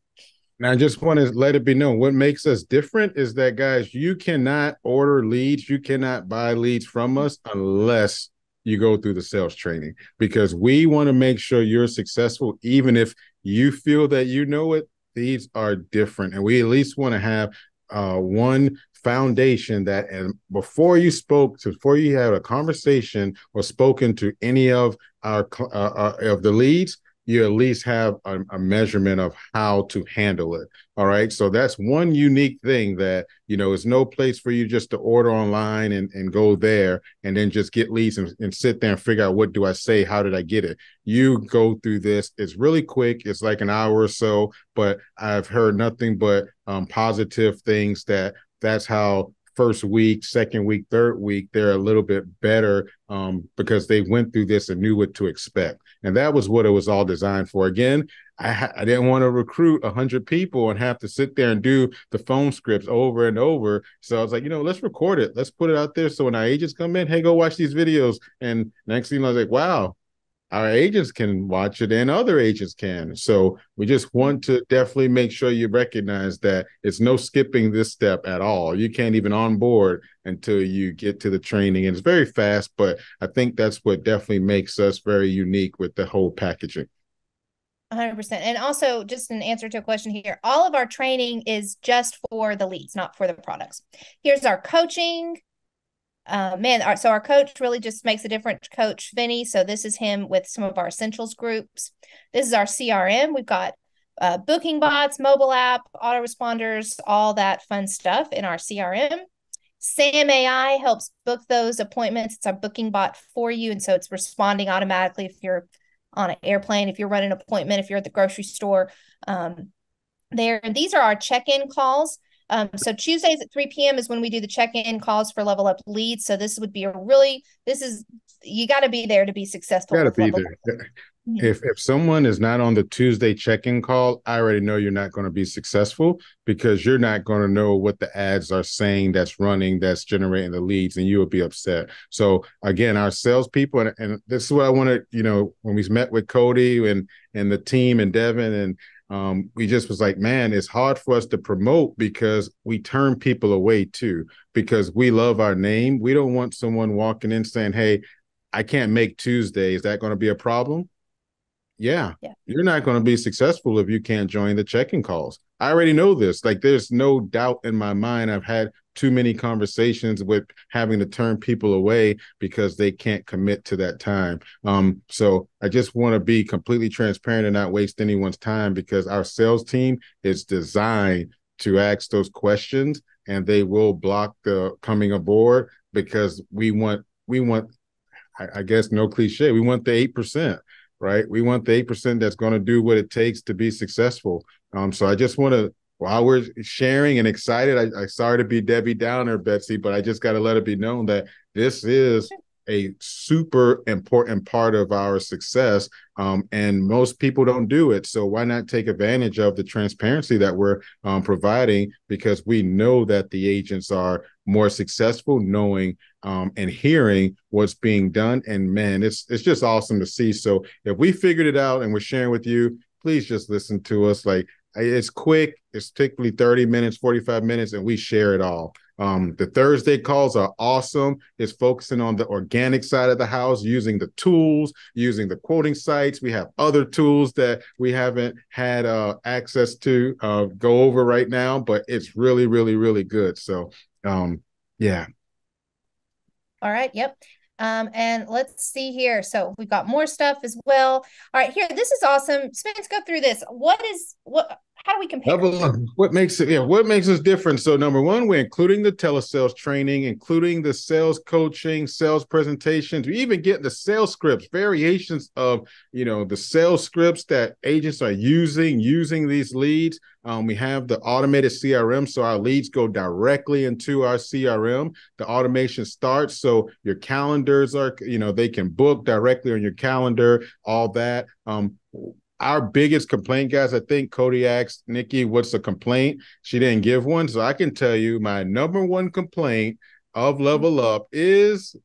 Now, I just want to let it be known what makes us different is that, guys, you cannot order leads, you cannot buy leads from us unless you go through the sales training because we want to make sure you're successful, even if you feel that you know it. These are different, and we at least want to have uh, one foundation that and before you spoke to before you had a conversation or spoken to any of our uh, uh, of the leads you at least have a, a, measurement of how to handle it all right? So that's one unique thing that you know is no place for you just to order online and, and go there and then just get leads and, and sit there and figure out what do i say? How did i get it? You go through this. It's really quick. It's like an hour or so but i've heard nothing but um, positive things that that's how first week, second week, third week, they're a little bit better um, because they went through this and knew what to expect. And that was what it was all designed for. Again, I, I didn't want to recruit 100 people and have to sit there and do the phone scripts over and over. So I was like, you know, let's record it. Let's put it out there. So when our agents come in, hey, go watch these videos. And next thing I was like, wow, our agents can watch it and other agents can. So we just want to definitely make sure you recognize that it's no skipping this step at all. You can't even onboard until you get to the training. And it's very fast, but I think that's what definitely makes us very unique with the whole packaging. 100%. And also, just an answer to a question here all of our training is just for the leads, not for the products. Here's our coaching uh, man, our, so our coach really just makes a difference, Coach Finney. So this is him with some of our essentials groups. This is our CRM. We've got uh, booking bots, mobile app, autoresponders, all that fun stuff in our CRM. Sam AI helps book those appointments. It's a booking bot for you. And so it's responding automatically if you're on an airplane, if you're running an appointment, if you're at the grocery store. Um, there, these are our check-in calls. Um, so Tuesdays at 3 p.m. is when we do the check-in calls for level up leads. So this would be a really this is you got to be there to be successful. Got to be there. If if someone is not on the Tuesday check-in call, I already know you're not going to be successful because you're not going to know what the ads are saying that's running, that's generating the leads, and you will be upset. So again, our salespeople, and, and this is what I wanted, you know, when we met with Cody and and the team and Devin and um, we just was like, man, it's hard for us to promote because we turn people away too, because we love our name. We don't want someone walking in saying, Hey, I can't make Tuesday. Is that going to be a problem? Yeah. yeah. You're not going to be successful if you can't join the check-in calls. I already know this. Like there's no doubt in my mind. I've had too many conversations with having to turn people away because they can't commit to that time. Um, so I just want to be completely transparent and not waste anyone's time because our sales team is designed to ask those questions and they will block the coming aboard because we want we want I, I guess no cliche we want the eight percent right? We want the 8% that's going to do what it takes to be successful. Um, so I just want to, while we're sharing and excited, I, I sorry to be Debbie Downer, Betsy, but I just got to let it be known that this is a super important part of our success. Um, and most people don't do it. So why not take advantage of the transparency that we're um, providing? Because we know that the agents are more successful knowing um, and hearing what's being done. And man, it's it's just awesome to see. So if we figured it out and we're sharing with you, please just listen to us. Like it's quick. It's typically 30 minutes, 45 minutes, and we share it all. Um, the Thursday calls are awesome. It's focusing on the organic side of the house, using the tools, using the quoting sites. We have other tools that we haven't had uh, access to uh, go over right now, but it's really, really, really good. So, um, yeah. All right. Yep. Um, and let's see here. So we've got more stuff as well. All right, here. This is awesome. Spence, go through this. What is what how do compare? What makes it yeah, what makes us different? So number one, we're including the telesales training, including the sales coaching, sales presentations. We even get the sales scripts, variations of you know the sales scripts that agents are using, using these leads. Um, we have the automated CRM, so our leads go directly into our CRM. The automation starts, so your calendars are, you know, they can book directly on your calendar, all that. Um, our biggest complaint, guys, I think Cody asked Nikki, what's the complaint? She didn't give one. So I can tell you my number one complaint of Level Up is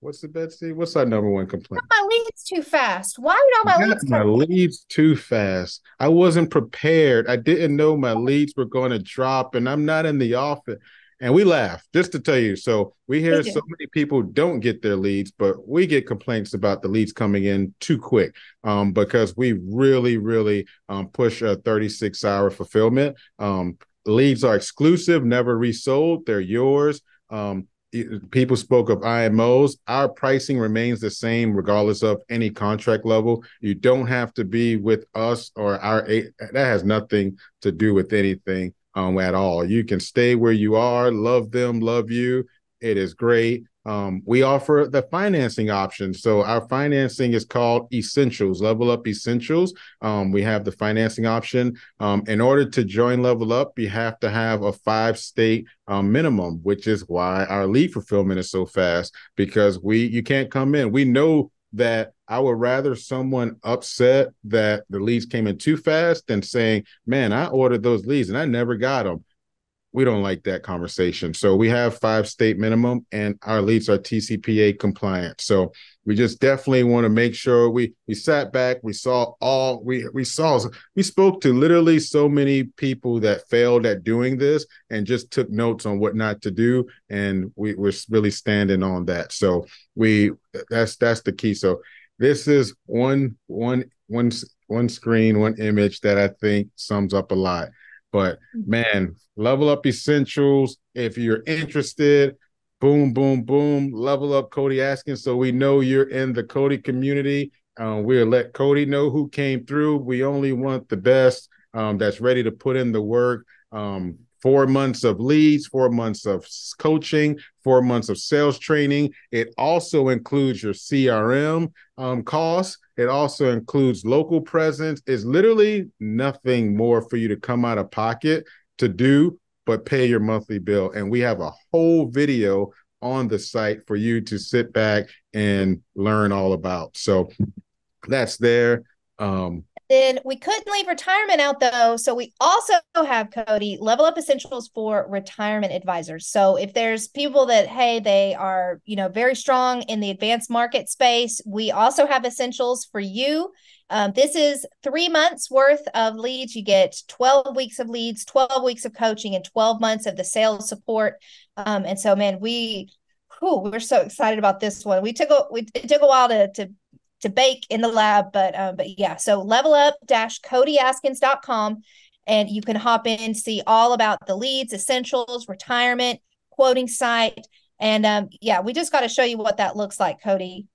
what's the Betsy? What's our number one complaint? My leads too fast. Why are all my leads? My leads too fast. I wasn't prepared. I didn't know my leads were going to drop, and I'm not in the office and we laugh just to tell you. So we hear so many people don't get their leads, but we get complaints about the leads coming in too quick um, because we really, really um, push a 36 hour fulfillment. Um, leads are exclusive, never resold. They're yours. Um, people spoke of IMOs. Our pricing remains the same regardless of any contract level. You don't have to be with us or our. That has nothing to do with anything um, at all. You can stay where you are, love them, love you. It is great. Um, we offer the financing option. So our financing is called Essentials, Level Up Essentials. Um, we have the financing option. Um, in order to join Level Up, you have to have a five state um, minimum, which is why our lead fulfillment is so fast because we you can't come in. We know that I would rather someone upset that the leads came in too fast than saying, man, I ordered those leads and I never got them. We don't like that conversation. So we have five state minimum and our leads are TCPA compliant. So we just definitely want to make sure we we sat back, we saw all we we saw we spoke to literally so many people that failed at doing this and just took notes on what not to do. And we, we're really standing on that. So we that's that's the key. So this is one one one one screen, one image that I think sums up a lot. But mm-hmm. man, level up essentials. If you're interested, boom, boom, boom, level up Cody Askins. So we know you're in the Cody community. Um, we'll let Cody know who came through. We only want the best um, that's ready to put in the work. Um, four months of leads, four months of coaching, four months of sales training. It also includes your CRM um, costs. It also includes local presence. It's literally nothing more for you to come out of pocket to do but pay your monthly bill. And we have a whole video on the site for you to sit back and learn all about. So that's there. Um, then we couldn't leave retirement out though. So we also have Cody level up essentials for retirement advisors. So if there's people that, hey, they are, you know, very strong in the advanced market space, we also have essentials for you. Um, this is three months worth of leads. You get 12 weeks of leads, 12 weeks of coaching, and 12 months of the sales support. Um, and so, man, we, whew, we're so excited about this one. We took a, we, it took a while to, to to bake in the lab. But uh, but yeah, so level up dash CodyAskins.com and you can hop in, see all about the leads, essentials, retirement, quoting site. And um, yeah, we just got to show you what that looks like, Cody.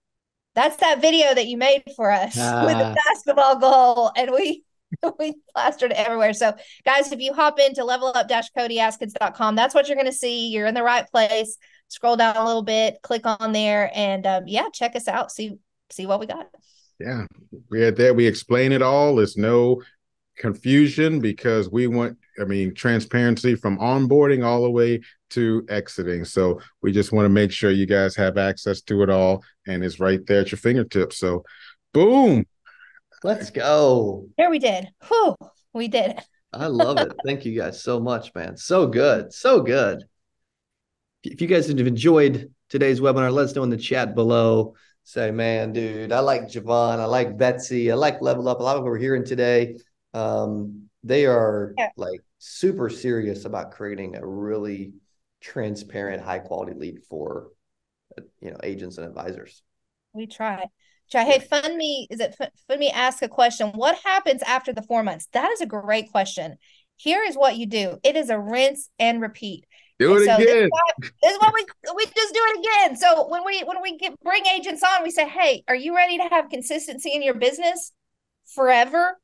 That's that video that you made for us ah. with the basketball goal. And we we plastered it everywhere. So guys, if you hop into level up dash CodyAskins.com, that's what you're going to see. You're in the right place. Scroll down a little bit, click on there, and um, yeah, check us out. See see what we got. Yeah, we're there. We explain it all. There's no confusion because we want, I mean, transparency from onboarding all the way to exiting. So we just want to make sure you guys have access to it all and it's right there at your fingertips. So, boom. Let's go. There we did. Whew, we did it. I love it. Thank you guys so much, man. So good. So good. If you guys have enjoyed today's webinar, let us know in the chat below say, man, dude, I like Ja'Vaughn, I like Betsy, I like Level Up. A lot of what we're hearing today, um, they are yeah. like super serious about creating a really transparent, high quality lead for you know agents and advisors. We try. Try. Hey, fund me. Is it fund me? Ask a question. What happens after the four months? That is a great question. Here is what you do. It is a rinse and repeat. Do it so again. This is, why, this is what we we just do it again. So when we when we get bring agents on, we say, "Hey, are you ready to have consistency in your business forever?"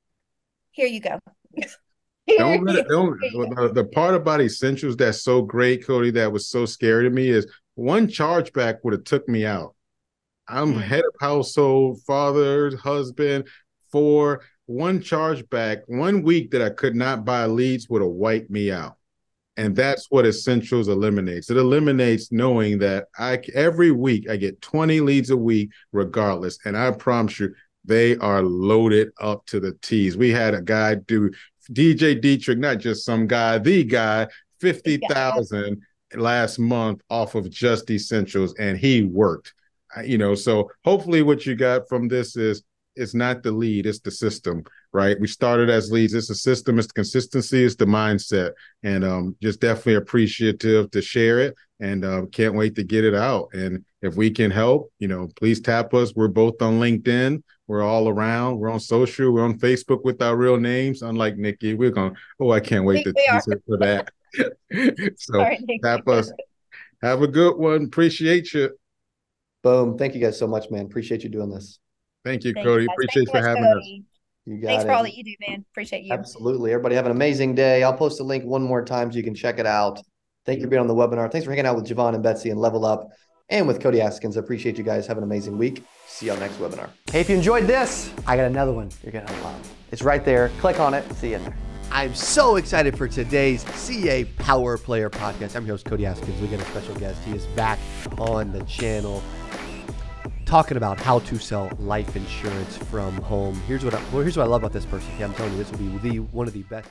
Here you go. don't let it, don't the, the part about essentials that's so great, Cody, that was so scary to me is one chargeback would have took me out. I'm mm-hmm. head of household, father, husband, for one chargeback, one week that I could not buy leads would have wiped me out. And that's what essentials eliminates. It eliminates knowing that I every week I get 20 leads a week, regardless. And I promise you, they are loaded up to the T's. We had a guy do DJ Dietrich, not just some guy, the guy, 50,000 last month off of just essentials, and he worked. You know, so hopefully what you got from this is it's not the lead, it's the system, right? We started as leads. It's a system, it's the consistency, it's the mindset. And um, just definitely appreciative to share it and uh, can't wait to get it out. And if we can help, you know, please tap us. We're both on LinkedIn. We're all around. We're on social. We're on Facebook with our real names. Unlike Nikki, we're going, oh, I can't wait to tease for that. so Sorry, tap us. Have a good one. Appreciate you. Boom. Thank you guys so much, man. Appreciate you doing this. Thank you, Thank Cody. You Appreciate you for having Cody. us. You got Thanks it. for all that you do, man. Appreciate you. Absolutely. Everybody have an amazing day. I'll post a link one more time so you can check it out. Thank you for being on the webinar. Thanks for hanging out with Ja'Vaughn and Betsy and Level Up and with Cody Askins. I appreciate you guys. Have an amazing week. See you on next webinar. Hey, if you enjoyed this, I got another one you're going to love. It's right there. Click on it. See you in there. I'm so excited for today's CA Power Player podcast. I'm your host, Cody Askins. We got a special guest. He is back on the channel talking about how to sell life insurance from home. Here's what I, well, here's what I love about this person. Okay, I'm telling you, this will be the one of the best.